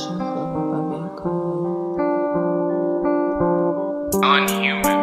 生活和表面功能。Unhuman.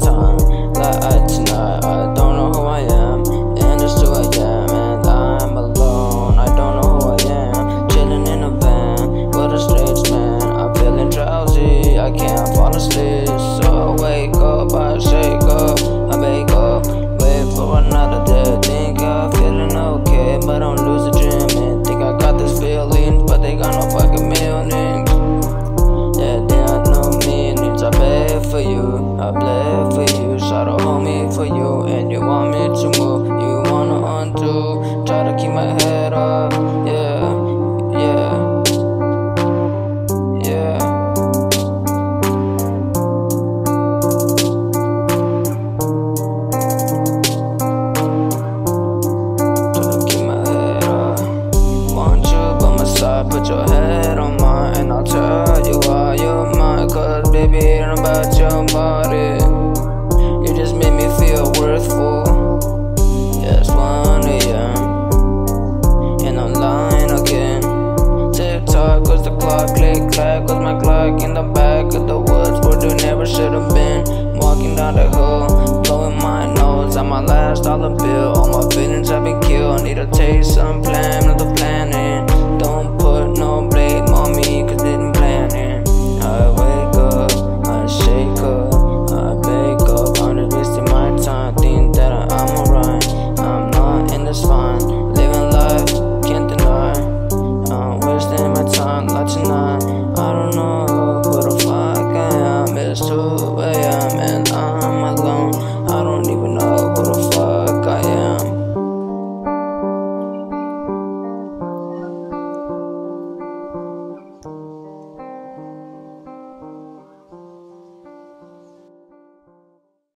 time. Like I, tonight, I don't know who I am, and it's who I am, and I'm alone. I don't know who I am, chilling in a van with a strange man. I'm feeling drowsy, I can't fall asleep. you want me to move, you wanna undo. Try to keep my head up, yeah. back with my Glock in the back of the woods where there never should have been. Walking down the hill, blowing my nose on my last dollar bill. All my feelings have been killed. I need to taste some plan.